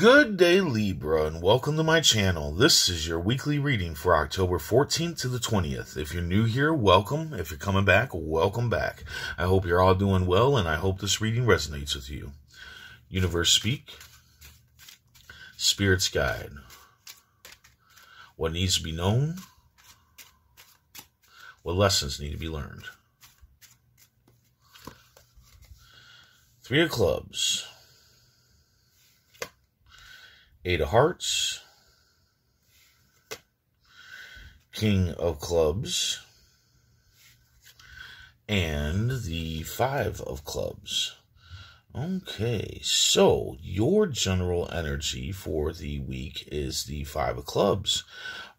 Good day, Libra, and welcome to my channel. This is your weekly reading for October 14th to the 20th. If you're new here, welcome. If you're coming back, welcome back. I hope you're all doing well, and I hope this reading resonates with you. Universe Speak, Spirit's Guide. What needs to be known? What lessons need to be learned? Three of Clubs. Eight of Hearts, King of Clubs, and the Five of Clubs. Okay, so your general energy for the week is the Five of Clubs,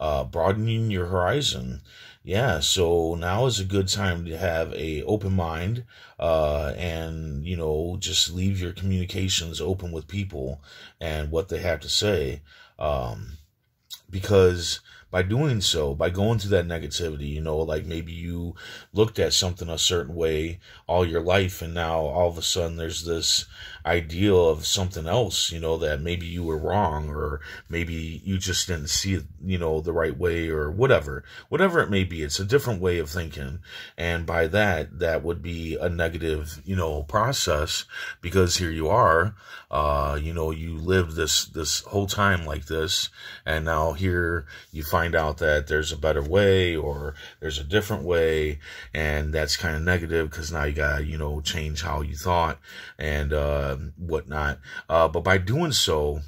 uh, broadening your horizon. Yeah so now is a good time to have a open mind uh, and you know just leave your communications open with people and what they have to say um, because by doing so, by going through that negativity, you know, like maybe you looked at something a certain way all your life and now all of a sudden there's this ideal of something else, you know, that maybe you were wrong or maybe you just didn't see it, you know, the right way or whatever. Whatever it may be, it's a different way of thinking. And by that, that would be a negative, you know, process because here you are, uh, you know, you lived this, this whole time like this. And now here you find find out that there's a better way or there's a different way and that's kind of negative because now you got to, you know change how you thought and uh, whatnot. Uh, but by doing so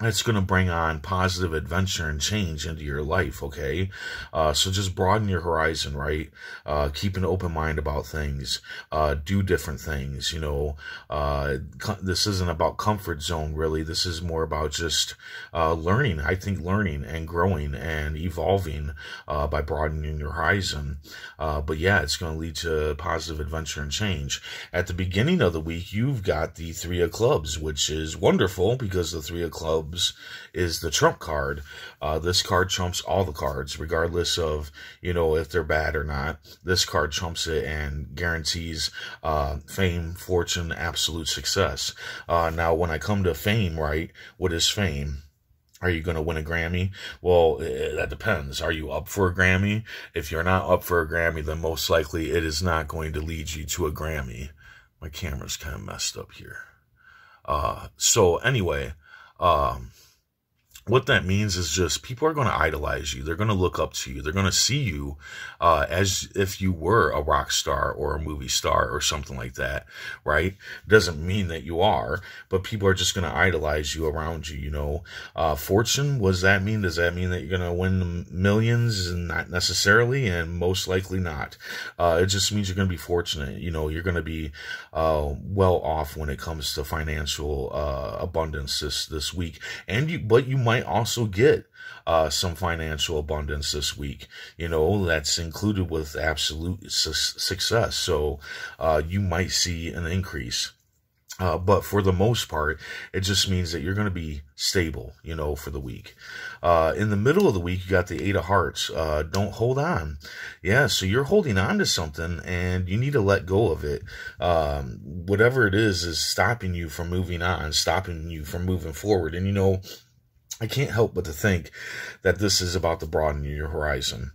it's going to bring on positive adventure and change into your life okay? Uh, so just broaden your horizon right? Uh, keep an open mind about things. Uh, do different things you know? Uh, this isn't about comfort zone really. This is more about just uh, learning i think learning and growing and evolving uh, by broadening your horizon. But yeah it's going to lead to positive adventure and change. At the beginning of the week you've got the three of clubs which is wonderful because the three of clubs clubs is the trump card. Uh, this card trumps all the cards, regardless of you know if they're bad or not. This card trumps it and guarantees uh, fame, fortune, absolute success. Uh, now, when I come to fame, right? What is fame? Are you going to win a Grammy? Well, eh, that depends. Are you up for a Grammy? If you're not up for a Grammy, then most likely it is not going to lead you to a Grammy. My camera's kind of messed up here. Uh, so anyway, um, what that means is just people are going to idolize you. They're going to look up to you. They're going to see you uh, as if you were a rock star or a movie star or something like that, right? Doesn't mean that you are, but people are just going to idolize you around you. You know, uh, fortune. What does that mean? Does that mean that you're going to win millions? Not necessarily, and most likely not. Uh, it just means you're going to be fortunate. You know, you're going to be uh, well off when it comes to financial uh, abundance this this week, and you, but you might might also get uh, some financial abundance this week. You know, that's included with absolute su- success. So uh, you might see an increase. Uh, but for the most part, it just means that you're going to be stable, you know, for the week. Uh, in the middle of the week, you got the Eight of Hearts. Uh, don't hold on. Yeah, so you're holding on to something and you need to let go of it. Um, whatever it is, is stopping you from moving on, stopping you from moving forward. And, you know, I can't help but to think that this is about to broaden your horizon.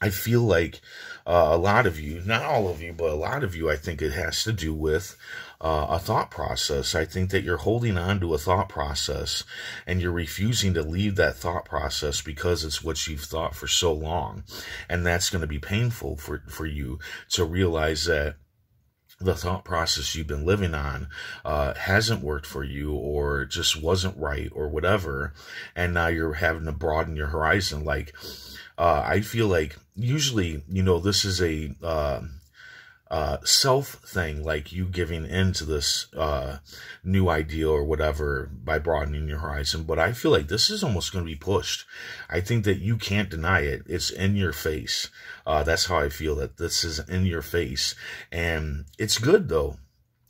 I feel like uh, a lot of you, not all of you, but a lot of you, I think it has to do with uh, a thought process. I think that you're holding on to a thought process and you're refusing to leave that thought process because it's what you've thought for so long. And that's going to be painful for, for you to realize that the thought process you've been living on uh, hasn't worked for you or just wasn't right or whatever and now you're having to broaden your horizon. Like uh, i feel like usually you know this is a uh, uh, self thing, like you giving into this uh, new idea or whatever by broadening your horizon. But I feel like this is almost going to be pushed. I think that you can't deny it. It's in your face. Uh, that's how I feel that this is in your face. And it's good though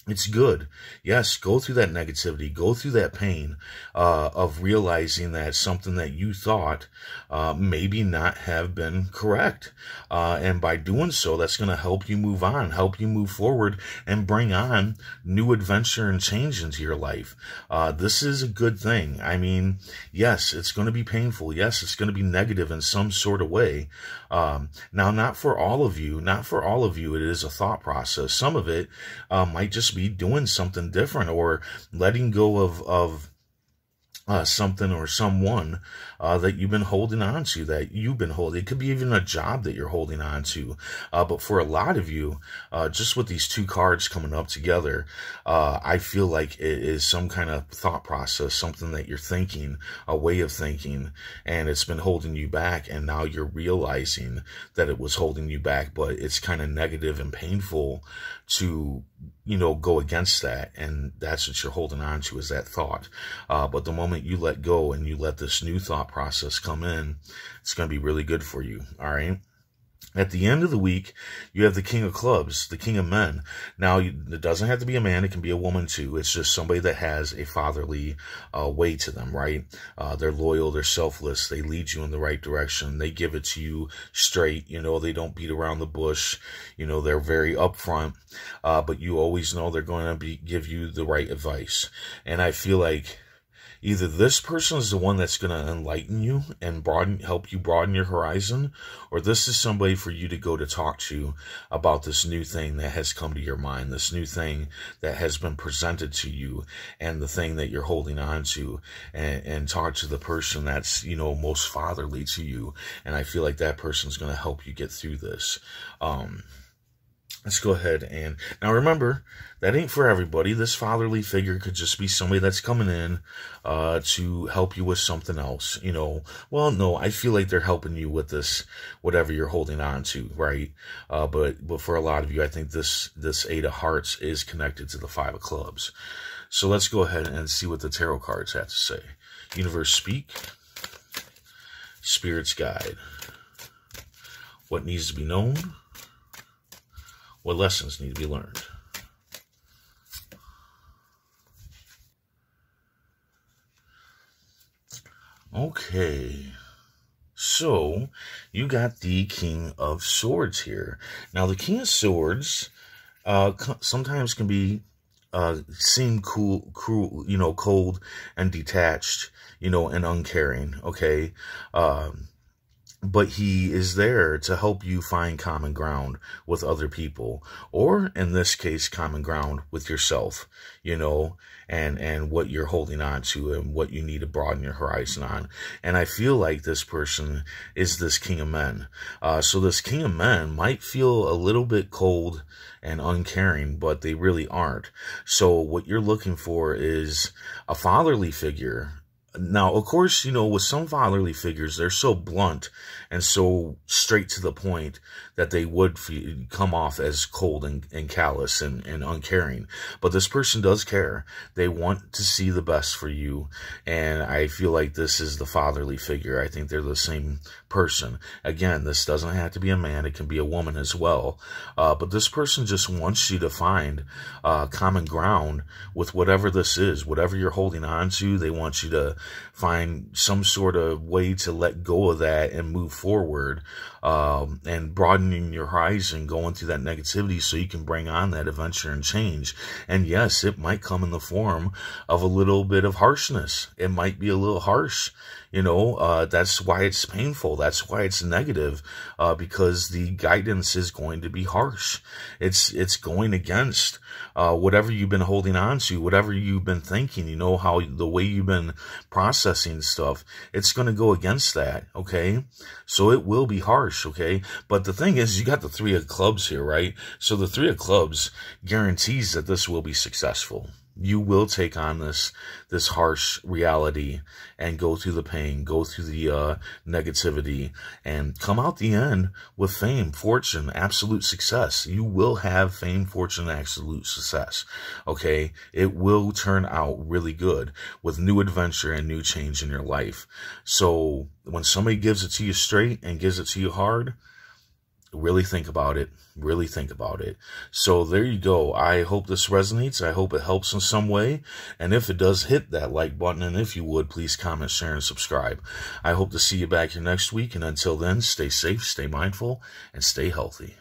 it's good. Yes, go through that negativity, go through that pain uh, of realizing that something that you thought uh, maybe not have been correct. Uh, and by doing so, that's going to help you move on, help you move forward, and bring on new adventure and change into your life. Uh, this is a good thing. I mean, yes, it's going to be painful. Yes, it's going to be negative in some sort of way. Um, now, not for all of you, not for all of you, it is a thought process. Some of it uh, might just be doing something different or letting go of, of uh, something or someone uh, that you've been holding on to, that you've been holding. It could be even a job that you're holding on to. Uh, but for a lot of you, uh, just with these two cards coming up together, uh, I feel like it is some kind of thought process, something that you're thinking, a way of thinking, and it's been holding you back. And now you're realizing that it was holding you back, but it's kind of negative and painful to you know, go against that. And that's what you're holding on to is that thought. Uh, but the moment you let go and you let this new thought process come in, it's going to be really good for you. All right. At the end of the week, you have the king of clubs, the king of men. Now, it doesn't have to be a man. It can be a woman too. It's just somebody that has a fatherly uh, way to them, right? Uh, they're loyal. They're selfless. They lead you in the right direction. They give it to you straight. You know, they don't beat around the bush. You know, they're very upfront. Uh, but you always know they're going to be give you the right advice. And I feel like Either this person is the one that's going to enlighten you and broaden, help you broaden your horizon, or this is somebody for you to go to talk to about this new thing that has come to your mind, this new thing that has been presented to you, and the thing that you're holding on to, and, and talk to the person that's, you know, most fatherly to you. And I feel like that person's going to help you get through this. Um, let's go ahead and now remember that ain't for everybody. This fatherly figure could just be somebody that's coming in uh, to help you with something else you know. Well no i feel like they're helping you with this whatever you're holding on to right? Uh, but but for a lot of you i think this this eight of hearts is connected to the five of clubs. So let's go ahead and see what the tarot cards have to say. Universe speak. Spirits guide. What needs to be known what lessons need to be learned. Okay. So, you got the King of Swords here. Now, the King of Swords uh, sometimes can be uh, seem cool, cruel, you know, cold and detached, you know, and uncaring. Okay. Um, but he is there to help you find common ground with other people or in this case common ground with yourself you know and and what you're holding on to and what you need to broaden your horizon on. And i feel like this person is this king of men. Uh, so this king of men might feel a little bit cold and uncaring but they really aren't. So what you're looking for is a fatherly figure now, of course, you know, with some fatherly figures, they're so blunt and so straight to the point that they would come off as cold and, and callous and, and uncaring. But this person does care. They want to see the best for you. And I feel like this is the fatherly figure. I think they're the same person. Again, this doesn't have to be a man. It can be a woman as well. Uh, but this person just wants you to find uh, common ground with whatever this is, whatever you're holding on to. They want you to find some sort of way to let go of that and move forward um, and broadening your horizon, going through that negativity so you can bring on that adventure and change. And yes, it might come in the form of a little bit of harshness. It might be a little harsh. You know, uh, that's why it's painful. That's why it's negative, uh, because the guidance is going to be harsh. It's, it's going against, uh, whatever you've been holding on to, whatever you've been thinking, you know, how the way you've been processing stuff, it's going to go against that. Okay. So it will be harsh. Okay. But the thing is, you got the three of clubs here, right? So the three of clubs guarantees that this will be successful you will take on this this harsh reality and go through the pain, go through the uh, negativity, and come out the end with fame, fortune, absolute success. You will have fame, fortune, absolute success. Okay, it will turn out really good with new adventure and new change in your life. So when somebody gives it to you straight and gives it to you hard, really think about it. Really think about it. So there you go. I hope this resonates. I hope it helps in some way. And if it does, hit that like button. And if you would, please comment, share, and subscribe. I hope to see you back here next week. And until then, stay safe, stay mindful, and stay healthy.